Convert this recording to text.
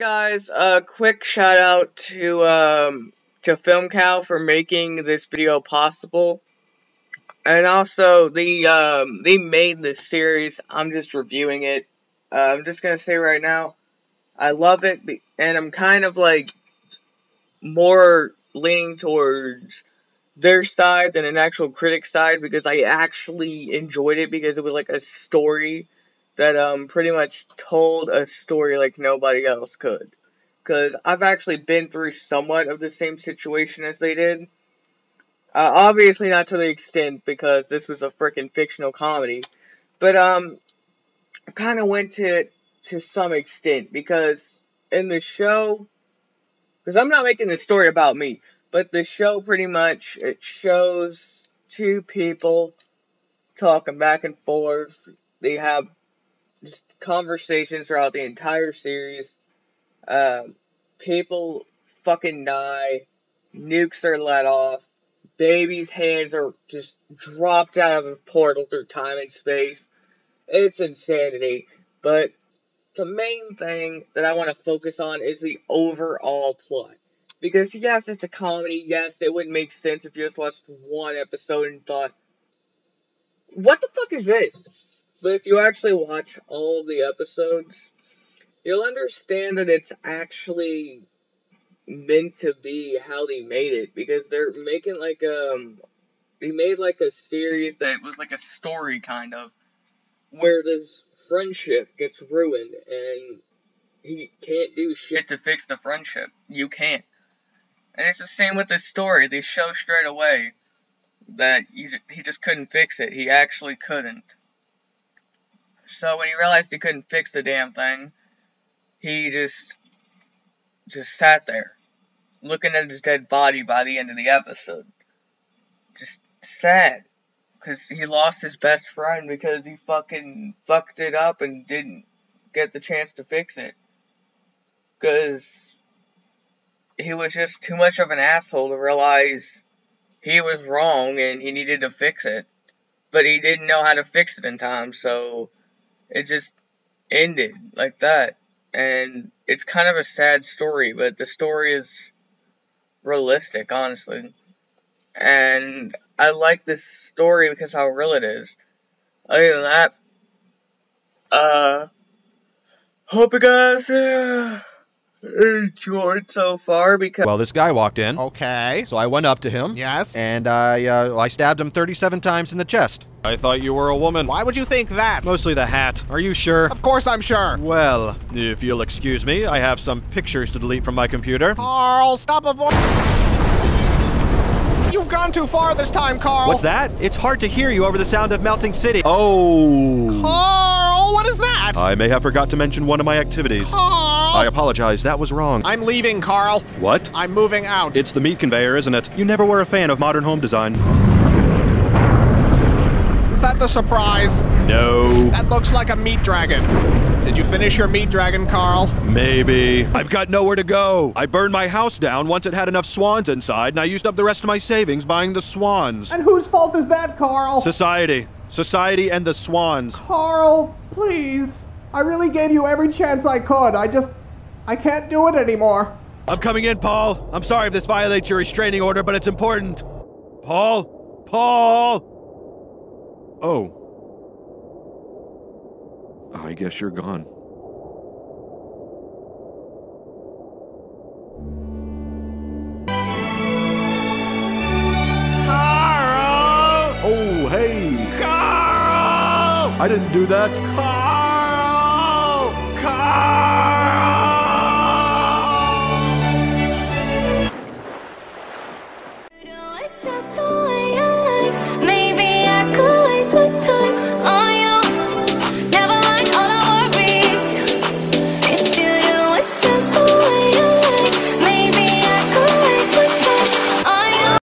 guys, a quick shout out to um, to FilmCow for making this video possible, and also the um, they made this series. I'm just reviewing it. Uh, I'm just gonna say right now, I love it, and I'm kind of like more leaning towards their side than an actual critic side because I actually enjoyed it because it was like a story that um pretty much told a story like nobody else could. Because I've actually been through somewhat of the same situation as they did. Uh, obviously not to the extent because this was a freaking fictional comedy. But um kind of went to it to some extent because in the show because I'm not making the story about me, but the show pretty much it shows two people talking back and forth. They have just conversations throughout the entire series. Um, people fucking die. Nukes are let off. Babies' hands are just dropped out of a portal through time and space. It's insanity. But the main thing that I want to focus on is the overall plot. Because, yes, it's a comedy. Yes, it wouldn't make sense if you just watched one episode and thought, what the fuck is this? But if you actually watch all of the episodes, you'll understand that it's actually meant to be how they made it because they're making like um they made like a series that was like a story kind of where this friendship gets ruined and he can't do shit to fix the friendship. You can't. And it's the same with this story. They show straight away that he just couldn't fix it. He actually couldn't. So when he realized he couldn't fix the damn thing, he just just sat there, looking at his dead body by the end of the episode. Just sad. Because he lost his best friend because he fucking fucked it up and didn't get the chance to fix it. Because he was just too much of an asshole to realize he was wrong and he needed to fix it. But he didn't know how to fix it in time, so it just ended like that. And it's kind of a sad story, but the story is realistic, honestly. And I like this story because how real it is. Other than that, uh, hope you guys uh, enjoyed so far because. Well, this guy walked in. Okay. So I went up to him. Yes. And I, uh, I stabbed him 37 times in the chest. I thought you were a woman. Why would you think that? Mostly the hat. Are you sure? Of course I'm sure. Well, if you'll excuse me, I have some pictures to delete from my computer. Carl, stop avoiding. You've gone too far this time, Carl. What's that? It's hard to hear you over the sound of Melting City. Oh. Carl, what is that? I may have forgot to mention one of my activities. Carl. I apologize, that was wrong. I'm leaving, Carl. What? I'm moving out. It's the meat conveyor, isn't it? You never were a fan of modern home design. Is that the surprise? No. That looks like a meat dragon. Did you finish your meat dragon, Carl? Maybe. I've got nowhere to go. I burned my house down once it had enough swans inside, and I used up the rest of my savings buying the swans. And whose fault is that, Carl? Society. Society and the swans. Carl, please. I really gave you every chance I could. I just. I can't do it anymore. I'm coming in, Paul. I'm sorry if this violates your restraining order, but it's important. Paul? Paul? Oh. I guess you're gone. I didn't do that. Ah!